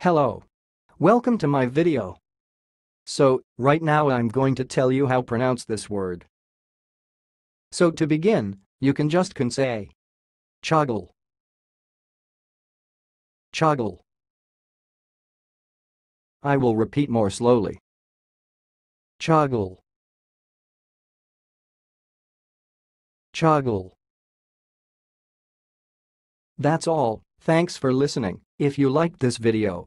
Hello. Welcome to my video. So, right now I'm going to tell you how pronounce this word. So to begin, you can just can say Chogall Chogall I will repeat more slowly. Chogall Chogall That's all, thanks for listening. If you liked this video,